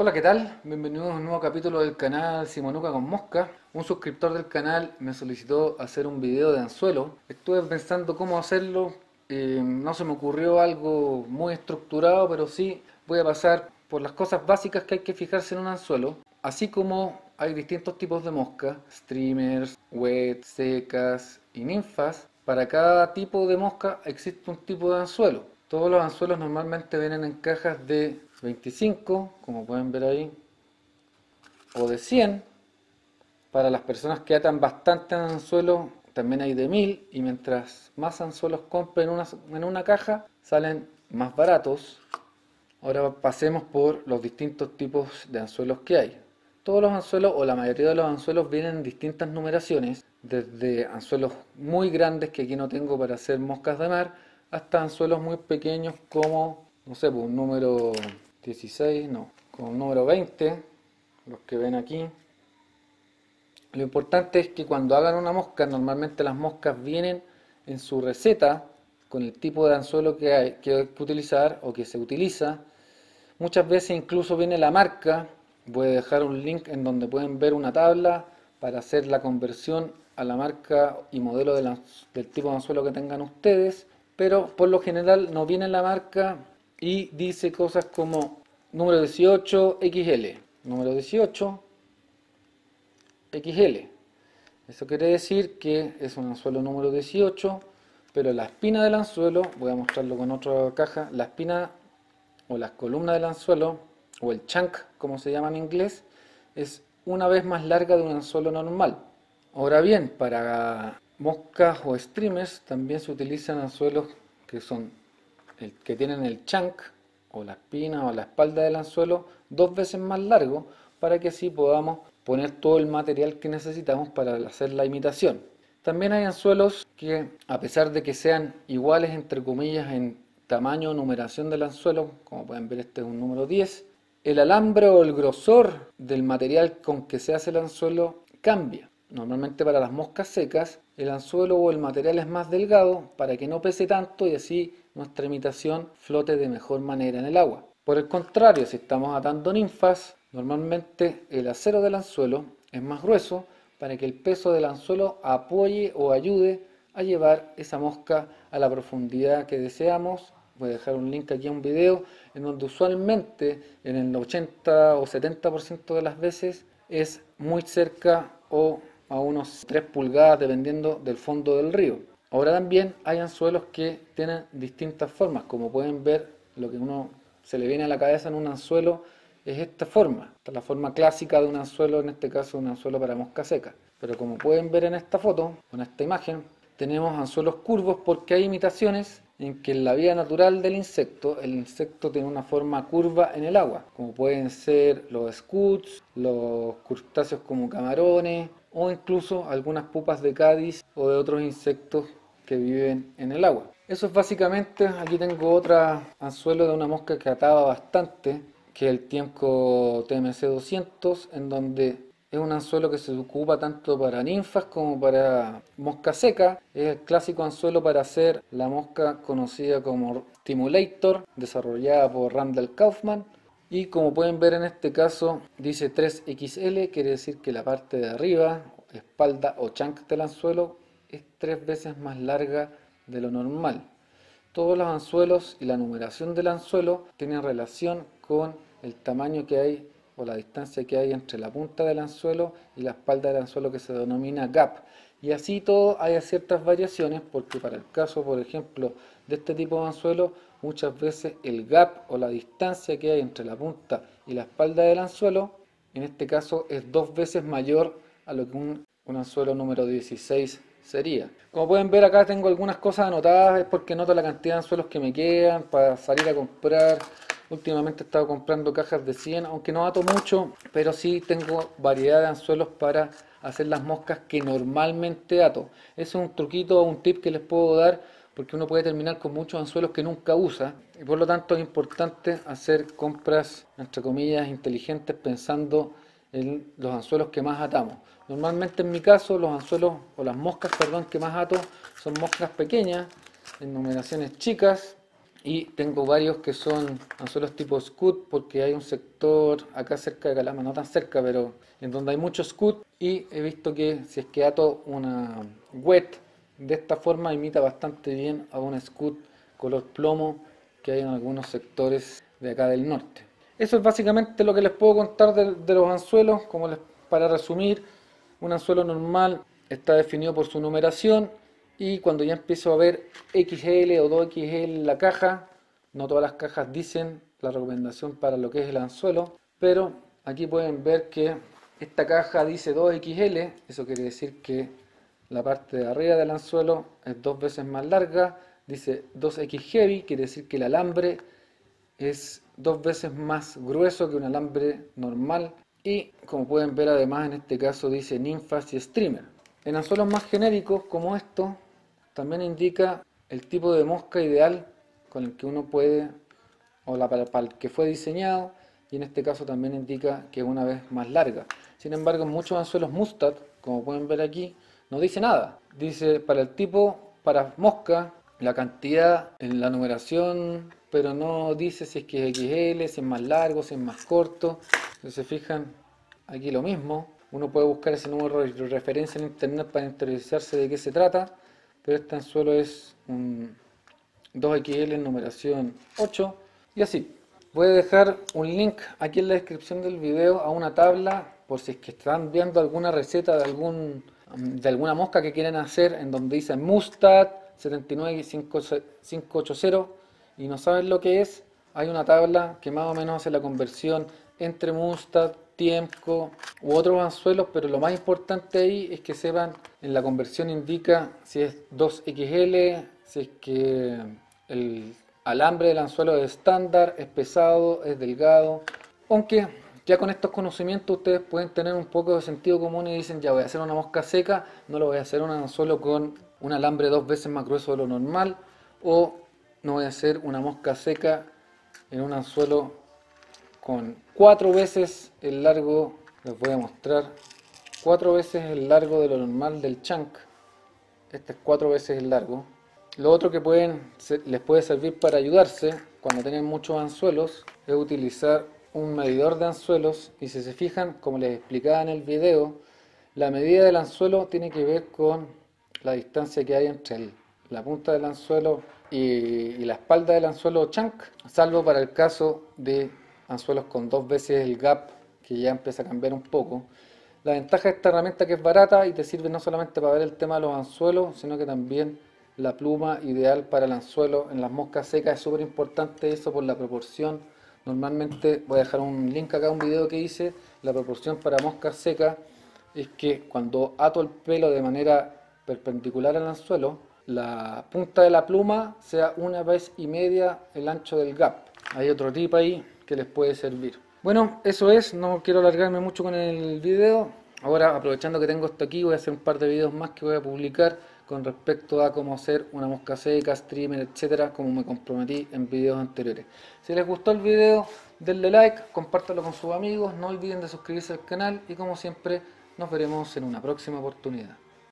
Hola, ¿qué tal? Bienvenidos a un nuevo capítulo del canal Simonuca con Mosca. Un suscriptor del canal me solicitó hacer un video de anzuelo. Estuve pensando cómo hacerlo. eh, no se me ocurrió algo muy estructurado, pero sí voy a pasar por las cosas básicas que hay que fijarse en un anzuelo. Así como hay distintos tipos de mosca, streamers, wet, secas y ninfas. Para cada tipo de mosca existe un tipo de anzuelo. Todos los anzuelos normalmente vienen en cajas de 25, como pueden ver ahí, o de 100. Para las personas que atan bastante anzuelo, también hay de 1000. Y mientras más anzuelos compren en una, en una caja, salen más baratos. Ahora pasemos por los distintos tipos de anzuelos que hay. Todos los anzuelos o la mayoría de los anzuelos vienen en distintas numeraciones, desde anzuelos muy grandes que aquí no tengo para hacer moscas de mar, hasta anzuelos muy pequeños como, no sé, pues un número 16, no, como un número 20, los que ven aquí. Lo importante es que cuando hagan una mosca, normalmente las moscas vienen en su receta con el tipo de anzuelo que hay que utilizar o que se utiliza. Muchas veces incluso viene la marca. Voy a dejar un link en donde pueden ver una tabla para hacer la conversión a la marca y modelo del tipo de anzuelo que tengan ustedes. Pero por lo general no viene la marca y dice cosas como número 18 XL, número 18 XL. Eso quiere decir que es un anzuelo número 18, pero la espina del anzuelo, voy a mostrarlo con otra caja, la espina o las columnas del anzuelo, o el chunk como se llama en inglés, es una vez más larga de un anzuelo normal. Ahora bien, para moscas o streamers también se utilizan anzuelos que son el que tienen el chunk o la espina o la espalda del anzuelo dos veces más largo para que así podamos poner todo el material que necesitamos para hacer la imitación. También hay anzuelos que a pesar de que sean iguales entre comillas en tamaño o numeración del anzuelo, como pueden ver este es un número 10, el alambre o el grosor del material con que se hace el anzuelo cambia. Normalmente para las moscas secas el anzuelo o el material es más delgado para que no pese tanto y así nuestra imitación flote de mejor manera en el agua. Por el contrario, si estamos atando ninfas, normalmente el acero del anzuelo es más grueso para que el peso del anzuelo apoye o ayude a llevar esa mosca a la profundidad que deseamos. Voy a dejar un link aquí a un video en donde usualmente en el 80 o 70% de las veces es muy cerca o a unos 3 pulgadas dependiendo del fondo del río. Ahora también hay anzuelos que tienen distintas formas, como pueden ver lo que uno se le viene a la cabeza en un anzuelo es esta forma, esta es la forma clásica de un anzuelo, en este caso un anzuelo para mosca seca. Pero como pueden ver en esta foto, en esta imagen, tenemos anzuelos curvos porque hay imitaciones en que en la vida natural del insecto, el insecto tiene una forma curva en el agua, como pueden ser los scuds, los crustáceos como camarones o incluso algunas pupas de Cádiz o de otros insectos que viven en el agua. Eso es básicamente, aquí tengo otra anzuelo de una mosca que ataba bastante, que es el Tiemco TMC 200, en donde es un anzuelo que se ocupa tanto para ninfas como para mosca seca. Es el clásico anzuelo para hacer la mosca conocida como Stimulator, desarrollada por Randall Kaufman. Y como pueden ver en este caso, dice 3XL, quiere decir que la parte de arriba, espalda o chunk del anzuelo, es tres veces más larga de lo normal. Todos los anzuelos y la numeración del anzuelo tienen relación con el tamaño que hay o la distancia que hay entre la punta del anzuelo y la espalda del anzuelo que se denomina gap. Y así todo hay ciertas variaciones porque para el caso, por ejemplo, de este tipo de anzuelo, muchas veces el gap o la distancia que hay entre la punta y la espalda del anzuelo, en este caso es dos veces mayor a lo que un, anzuelo número 16 sería. Como pueden ver acá tengo algunas cosas anotadas, es porque noto la cantidad de anzuelos que me quedan para salir a comprar. Últimamente he estado comprando cajas de 100, aunque no ato mucho, pero sí tengo variedad de anzuelos para hacer las moscas que normalmente ato. Ese es un truquito o un tip que les puedo dar porque uno puede terminar con muchos anzuelos que nunca usa y por lo tanto es importante hacer compras, entre comillas, inteligentes pensando en los anzuelos que más atamos. Normalmente en mi caso los anzuelos o las moscas, perdón, que más ato son moscas pequeñas, en numeraciones chicas, y tengo varios que son anzuelos tipo scoot porque hay un sector acá cerca de Calama, no tan cerca, pero en donde hay mucho scoot y he visto que si es que ato una wet de esta forma imita bastante bien a un scoot color plomo que hay en algunos sectores de acá del norte. Eso es básicamente lo que les puedo contar de, los anzuelos, como les, para resumir, un anzuelo normal está definido por su numeración y cuando ya empiezo a ver XL o 2XL en la caja, no todas las cajas dicen la recomendación para lo que es el anzuelo, pero aquí pueden ver que esta caja dice 2XL, eso quiere decir que la parte de arriba del anzuelo es dos veces más larga, dice 2X heavy, quiere decir que el alambre es dos veces más grueso que un alambre normal y como pueden ver además en este caso dice ninfas y streamer. En anzuelos más genéricos como estos también indica el tipo de mosca ideal con el que uno puede, o la para, el que fue diseñado, y en este caso también indica que una vez más larga. Sin embargo, en muchos anzuelos Mustad, como pueden ver aquí, no dice nada. Dice para el tipo, para mosca, la cantidad en la numeración, pero no dice si es que es XL, si es más largo, si es más corto. Si se fijan, aquí lo mismo. Uno puede buscar ese número de referencia en internet para interesarse de qué se trata pero este anzuelo es un 2XL en numeración 8 y así. Voy a dejar un link aquí en la descripción del video a una tabla por si es que están viendo alguna receta de algún de alguna mosca que quieren hacer en donde dice Mustad 79580 y no saben lo que es, hay una tabla que más o menos hace la conversión entre Mustad, tiempo u otros anzuelos, pero lo más importante ahí es que sepan, en la conversión indica si es 2XL, si es que el alambre del anzuelo es estándar, es pesado, es delgado, aunque ya con estos conocimientos ustedes pueden tener un poco de sentido común y dicen ya voy a hacer una mosca seca, no lo voy a hacer un anzuelo con un alambre dos veces más grueso de lo normal o no voy a hacer una mosca seca en un anzuelo con cuatro veces el largo, les voy a mostrar, cuatro veces el largo de lo normal del chunk. Este es cuatro veces el largo. Lo otro que pueden, les puede servir para ayudarse cuando tienen muchos anzuelos es utilizar un medidor de anzuelos y si se fijan, como les explicaba en el video, la medida del anzuelo tiene que ver con la distancia que hay entre la punta del anzuelo y, la espalda del anzuelo chunk, salvo para el caso de anzuelos con dos veces el gap, que ya empieza a cambiar un poco. La ventaja de esta herramienta que es barata y te sirve no solamente para ver el tema de los anzuelos, sino que también la pluma ideal para el anzuelo en las moscas secas es súper importante eso por la proporción. Normalmente voy a dejar un link acá, un video que hice, la proporción para moscas secas es que cuando ato el pelo de manera perpendicular al anzuelo, la punta de la pluma sea una vez y media el ancho del gap. Hay otro tip ahí que les puede servir. Bueno, eso es, no quiero alargarme mucho con el video. Ahora, aprovechando que tengo esto aquí, voy a hacer un par de videos más que voy a publicar con respecto a cómo hacer una mosca seca, streamer, etcétera, como me comprometí en videos anteriores. Si les gustó el video, denle like, compártelo con sus amigos, no olviden de suscribirse al canal y como siempre, nos veremos en una próxima oportunidad.